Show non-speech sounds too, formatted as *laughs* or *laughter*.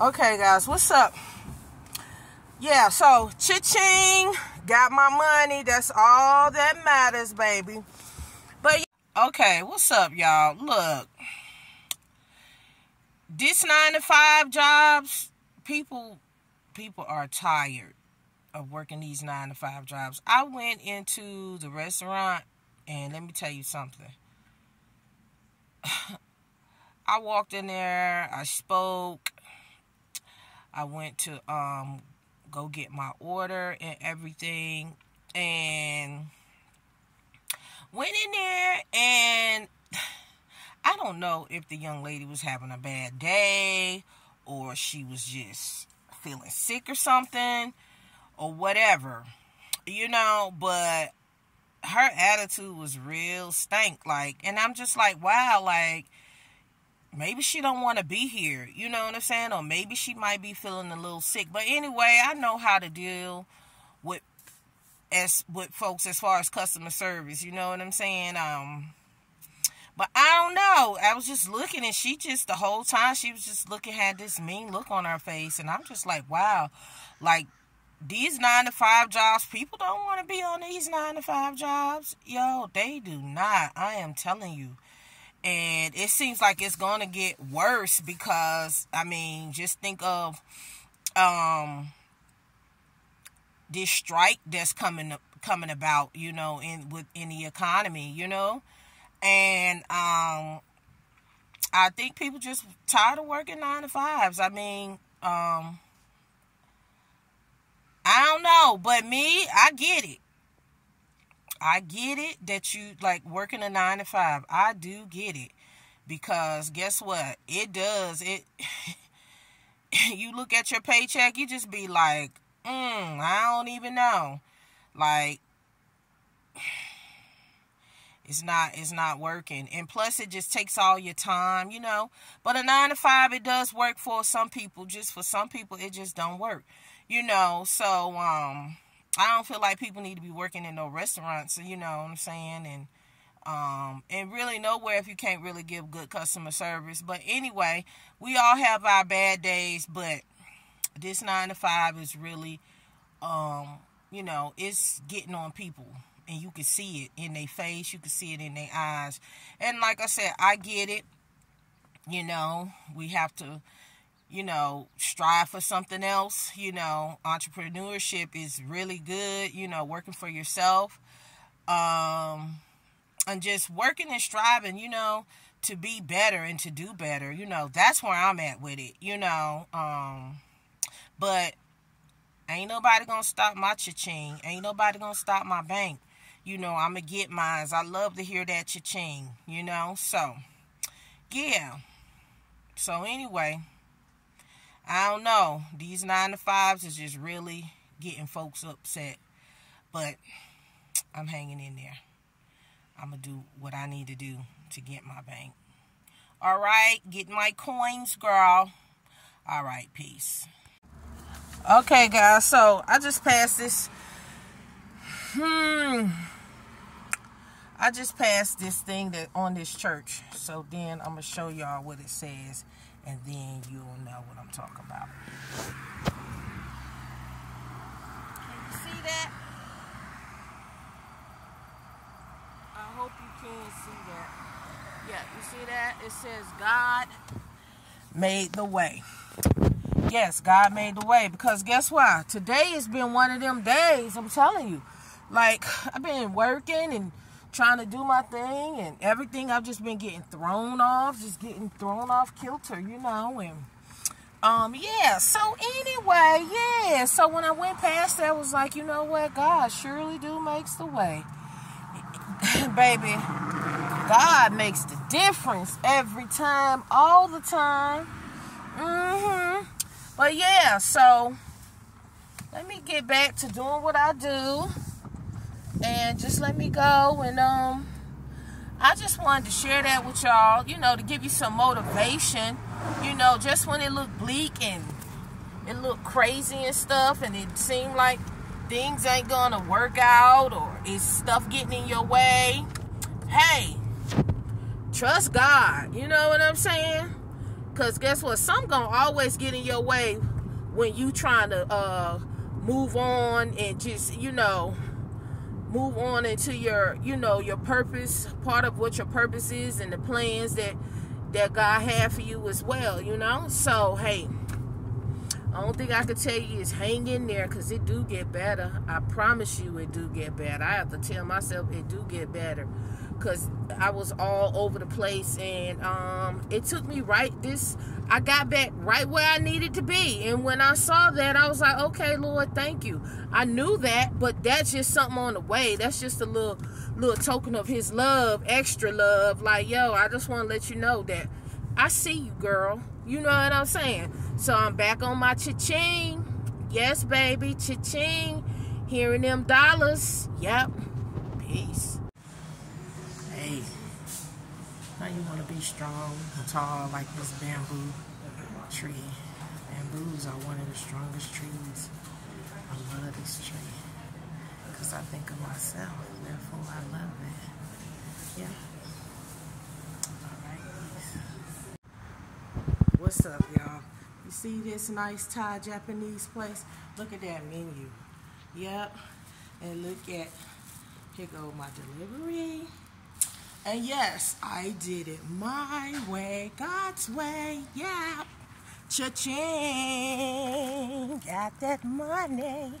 Okay, guys, what's up? Yeah, so cha-ching, got my money. That's all that matters, baby. But okay, what's up, y'all? Look, this nine to five jobs, people, people are tired of working these nine to five jobs. I went into the restaurant, and let me tell you something. *sighs* I walked in there, I spoke, I went to um go get my order and everything and went in there and *sighs* I don't know if the young lady was having a bad day or she was just feeling sick or something or whatever. You know, but her attitude was real stank like and I'm just like wow like maybe she don't want to be here you know what i'm saying? Or maybe she might be feeling a little sick. But anyway i know how to deal with as with folks as far as customer service you know what i'm saying? Um but i don't know. I was just looking and she just the whole time she was just looking had this mean look on her face. And i'm just like wow. Like these nine to five jobs people don't want to be on these nine to five jobs. Yo they do not. I am telling you and it seems like it's going to get worse because i mean just think of um this strike that's coming coming about you know in with in the economy you know? And um i think people just tired of working nine to fives. I mean um i don't know but me i get it I get it that you like working a nine to five. I do get it because guess what? It does. It. *laughs* you look at your paycheck, you just be like, mm, I don't even know. Like, *sighs* it's not it's not working and plus it just takes all your time you know but a nine to five it does work for some people just for some people it just don't work you know so um I don't feel like people need to be working in no restaurants, you know what I'm saying? And um, and really nowhere if you can't really give good customer service. But anyway, we all have our bad days, but this nine to five is really, um, you know, it's getting on people, and you can see it in their face, you can see it in their eyes, and like I said, I get it. You know, we have to you know, strive for something else. You know, entrepreneurship is really good, you know, working for yourself. Um, and just working and striving, you know, to be better and to do better. You know, that's where I'm at with it, you know. Um, but ain't nobody gonna stop my cha-ching. Ain't nobody gonna stop my bank. You know, I'm gonna get mines. I love to hear that cha-ching, you know. So, yeah. So anyway, I don't know. These nine to fives is just really getting folks upset. But I'm hanging in there. I'm going to do what I need to do to get my bank. All right. Get my coins, girl. All right. Peace. Okay, guys. So I just passed this. Hmm. I just passed this thing that on this church. So then I'm going to show y'all what it says and then you'll know what I'm talking about. Can you see that? I hope you can see that. Yeah, you see that? It says God made the way. Yes, God made the way because guess what? Today has been one of them days, I'm telling you. Like, I've been working and trying to do my thing and everything I've just been getting thrown off, just getting thrown off kilter, you know, and um yeah, so anyway, yeah. So when I went past that I was like, you know what, God surely do makes the way. *laughs* Baby, God makes the difference every time, all the time. Mm-hmm. But yeah, so let me get back to doing what I do and just let me go and um I just wanted to share that with y'all, you know, to give you some motivation, you know, just when it looked bleak and it looked crazy and stuff and it seemed like things ain't gonna work out or is stuff getting in your way. Hey, trust God, you know what I'm saying? Cause guess what? Some gonna always get in your way when you trying to uh move on and just, you know, move on into your, you know, your purpose, part of what your purpose is and the plans that that God had for you as well, you know? So hey, I don't think I could tell you is hang in there because it do get better. I promise you it do get better. I have to tell myself it do get better because I was all over the place and um, it took me right this I got back right where I needed to be. And when I saw that I was like okay Lord thank you. I knew that but that's just something on the way. That's just a little little token of his love extra love. Like yo I just want to let you know that I see you girl you know what I'm saying so I'm back on my cha-ching yes baby cha-ching hearing them dollars yep peace Hey, now you want to be strong and tall like this bamboo tree. Bamboos are one of the strongest trees. I love this tree because I think of myself. Therefore, I love it. Yeah. All right. What's up, y'all? You see this nice Thai Japanese place? Look at that menu. Yep. And look at, here go my delivery. And yes, I did it my way, God's way, yeah. Cha-ching, got that money.